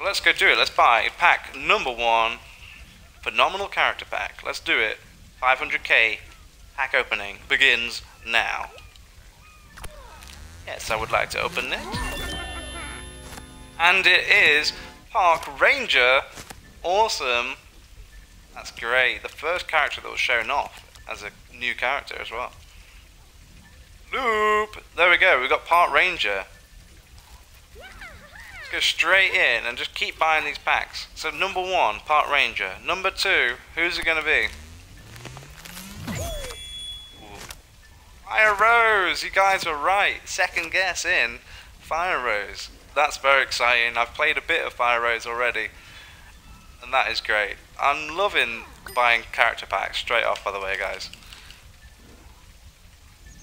let's go do it. Let's buy pack number one. Phenomenal character pack. Let's do it. 500k pack opening begins now. Yes, I would like to open it. And it is Park Ranger. Awesome. That's great. The first character that was shown off as a new character as well. Loop! There we go, we've got Park Ranger. Go straight in and just keep buying these packs. So number one, Park Ranger. Number two, who's it going to be? Fire Rose! You guys were right. Second guess in. Fire Rose. That's very exciting. I've played a bit of Fire Rose already. And that is great. I'm loving buying character packs straight off, by the way, guys.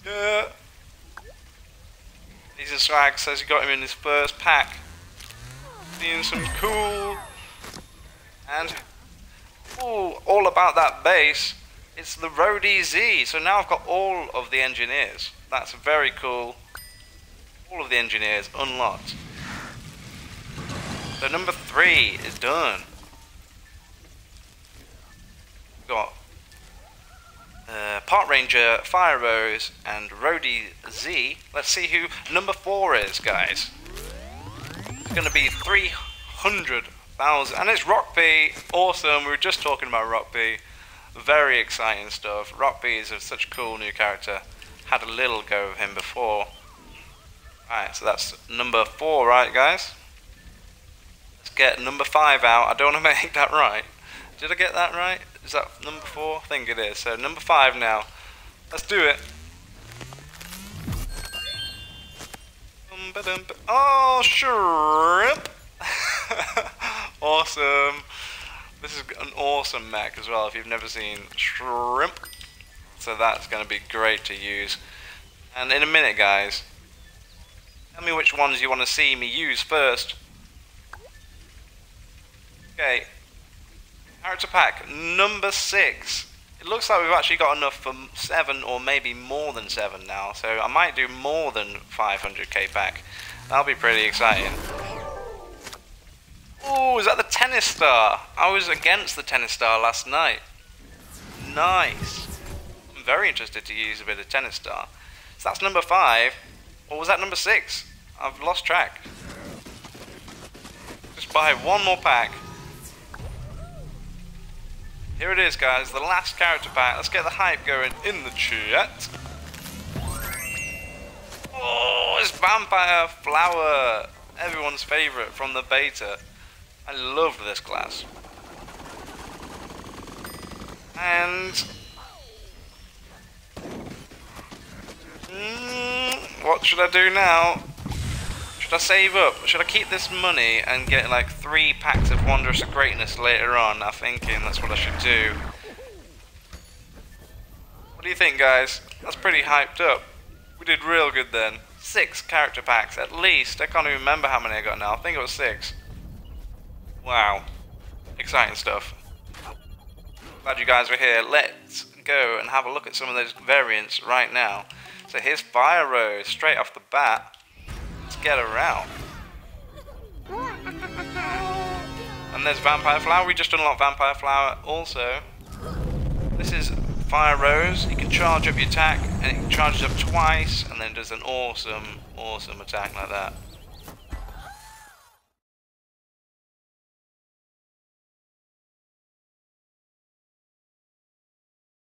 Yeah. He's a swag, says he got him in his first pack. Seeing some cool. And, oh, all about that base. It's the Roadie Z. So now I've got all of the engineers. That's very cool. All of the engineers unlocked. So number three is done. Got uh, Park Ranger, Fire Rose, and Roadie Z. Let's see who number four is, guys. Going to be 300,000. And it's Rock Pea. Awesome. We were just talking about Rock Pea. Very exciting stuff. Rock Pea is such a cool new character. Had a little go of him before. Alright, so that's number four, right, guys? Let's get number five out. I don't want to make that right. Did I get that right? Is that number four? I think it is. So number five now. Let's do it. Oh, S.H.R.Imp! awesome. This is an awesome mech as well if you've never seen S.H.R.Imp. So that's going to be great to use. And in a minute, guys, tell me which ones you want to see me use first. Okay. Character pack number six. It looks like we've actually got enough for seven or maybe more than seven now. So I might do more than 500k pack. That'll be pretty exciting. Oh, is that the tennis star? I was against the tennis star last night. Nice. I'm very interested to use a bit of tennis star. So that's number five. Or was that number six? I've lost track. Just buy one more pack. Here it is, guys, the last character pack. Let's get the hype going in the chat. Oh, it's Vampire Flower. Everyone's favourite from the beta. I love this class. And... Mm, what should I do now? Should I save up? Should I keep this money and get like three packs of Wondrous Greatness later on? I'm thinking that's what I should do. What do you think, guys? That's pretty hyped up. We did real good then. Six character packs, at least. I can't even remember how many I got now. I think it was six. Wow. Exciting stuff. Glad you guys were here. Let's go and have a look at some of those variants right now. So here's Fire Rose, straight off the bat get around. And there's Vampire Flower. We just unlocked Vampire Flower also. This is Fire Rose. You can charge up your attack and it charges up twice and then does an awesome, awesome attack like that.